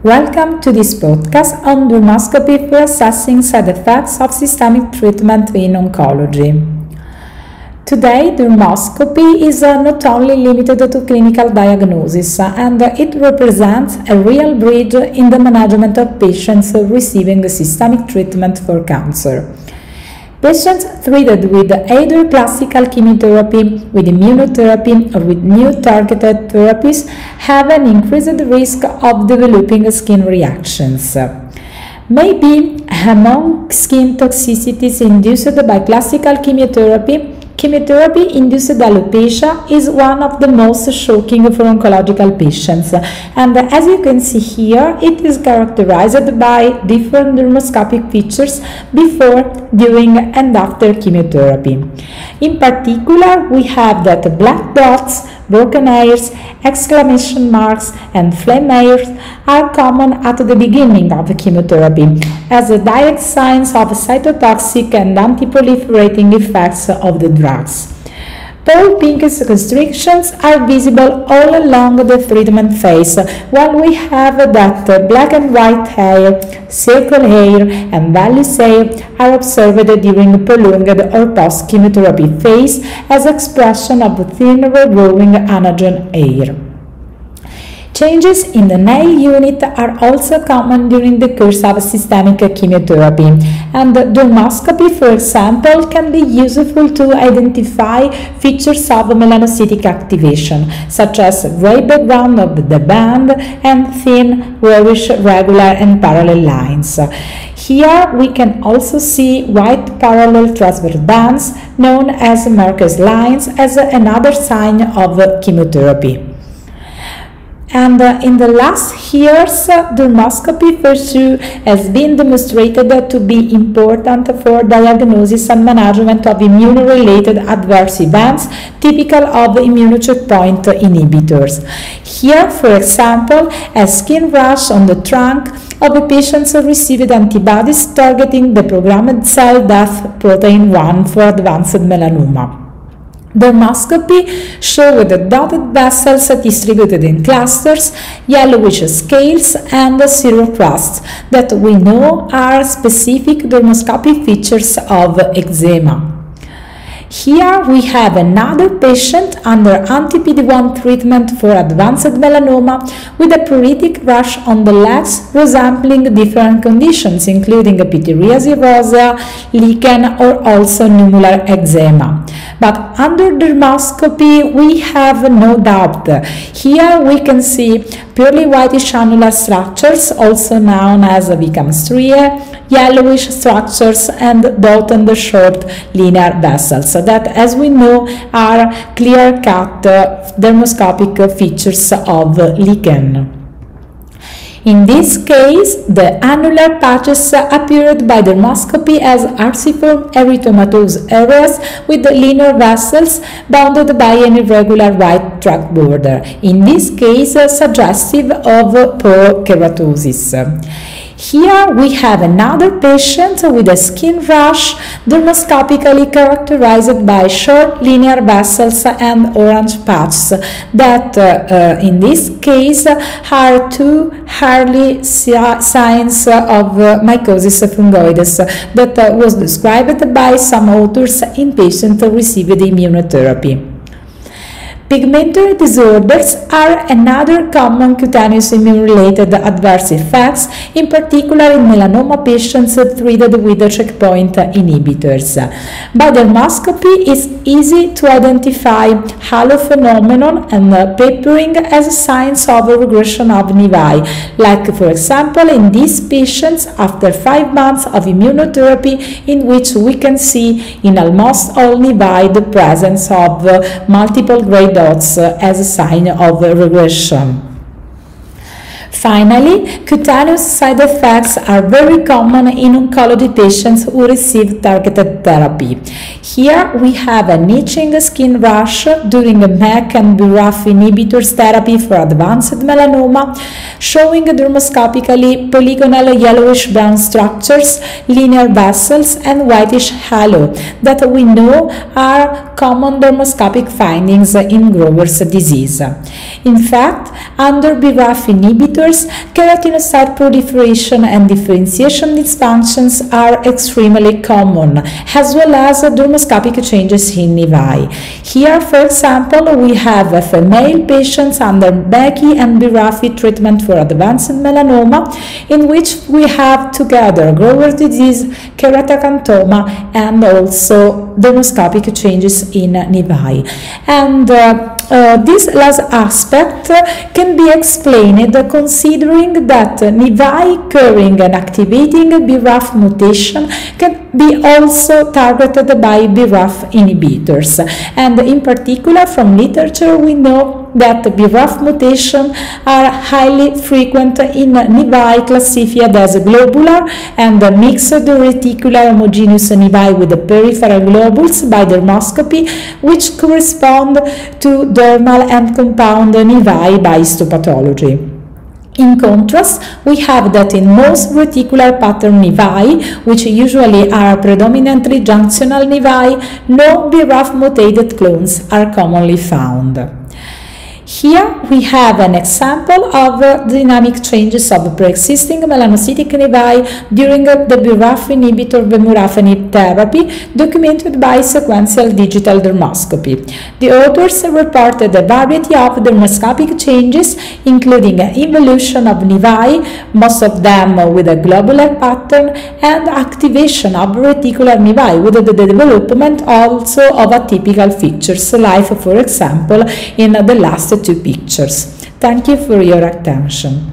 Welcome to this podcast on dermoscopy for assessing side effects of systemic treatment in oncology. Today, dermoscopy is uh, not only limited to clinical diagnosis and it represents a real bridge in the management of patients receiving systemic treatment for cancer. Patients treated with either classical chemotherapy, with immunotherapy, or with new targeted therapies have an increased risk of developing skin reactions. Maybe among skin toxicities induced by classical chemotherapy, Chemotherapy-induced alopecia is one of the most shocking for oncological patients and as you can see here it is characterized by different dermoscopic features before, during and after chemotherapy. In particular we have that black dots broken hairs, exclamation marks, and flame hairs are common at the beginning of chemotherapy as direct signs of cytotoxic and antiproliferating effects of the drugs. Pohl-Pinkus constrictions are visible all along the treatment phase, while we have that black and white hair, circle hair, and vellus hair are observed during prolonged or post-chemotherapy phase as expression of thin regrowing anagen hair. Changes in the nail unit are also common during the course of systemic chemotherapy, and dermoscopy, for example, can be useful to identify features of melanocytic activation, such as gray background of the band and thin, reddish, regular and parallel lines. Here we can also see white parallel transverse bands known as Muehrcke's lines as another sign of chemotherapy. And uh, in the last years, uh, dermoscopy for sure has been demonstrated to be important for diagnosis and management of immune-related adverse events typical of immunocheckpoint inhibitors. Here, for example, a skin rash on the trunk of a patient received antibodies targeting the programmed cell death protein 1 for advanced melanoma. Dermoscopy showed the dotted vessels distributed in clusters, yellowish scales, and serocrusts that we know are specific dermoscopic features of eczema. Here we have another patient under anti-PD-1 treatment for advanced melanoma with a pruritic rash on the legs resembling different conditions including pityriasis rosea, lichen or also nummular eczema. But under dermoscopy we have no doubt. Here we can see purely whitish annular structures also known as Wickham striae, yellowish structures and dot and short linear vessels that as we know are clear-cut uh, dermoscopic features of lichen. In this case, the annular patches appeared by dermoscopy as arciform erythematous areas with linear vessels bounded by an irregular white track border, in this case uh, suggestive of porokeratosis. Here we have another patient with a skin rash dermoscopically characterized by short linear vessels and orange patches that uh, uh, in this case are two early signs of uh, mycosis fungoides that uh, was described by some authors in patients received immunotherapy. Pigmentary disorders are another common cutaneous immune-related adverse effects, in particular in melanoma patients treated with checkpoint inhibitors. By dermoscopy, it's easy to identify halo phenomenon and papering as signs of regression of nevi, like for example in these patients after five months of immunotherapy in which we can see in almost all nevi the presence of multiple gray dots as a sign of regression. Finally, cutaneous side effects are very common in oncology patients who receive targeted therapy. Here we have an itching skin rash during a MEK and BRAF inhibitors therapy for advanced melanoma, showing dermoscopically polygonal yellowish brown structures, linear vessels, and whitish halo that we know are common dermoscopic findings in Grover's disease. In fact, under BRAF inhibitors, keratinocyte proliferation and differentiation dysfunctions are extremely common, as well as dermoscopic changes in nevi. Here, for example, we have a female patients under MEKi and BRAFi treatment for advanced melanoma, in which we have together Grover disease, keratoacanthoma, and also dermoscopic changes in nevi. And uh, uh, this last aspect can be explained considering that nevi carrying and activating BRAF mutation can be also targeted by BRAF inhibitors. And in particular, from literature, we know that BRAF mutation are highly frequent in nevi classified as globular and mixed reticular homogeneous nevi with the peripheral globules by dermoscopy, which correspond to dermal and compound nevi by histopathology. In contrast, we have that in most reticular pattern nevi, which usually are predominantly junctional nevi, no BRAF mutated clones are commonly found. Here we have an example of uh, dynamic changes of pre-existing melanocytic nevi during uh, the BRAF inhibitor vemurafenib therapy documented by sequential digital dermoscopy. The authors reported a variety of dermoscopic changes including involution of nevi, most of them with a globular pattern, and activation of reticular nevi with the development also of atypical features, like for example in the last two pictures. Thank you for your attention.